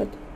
for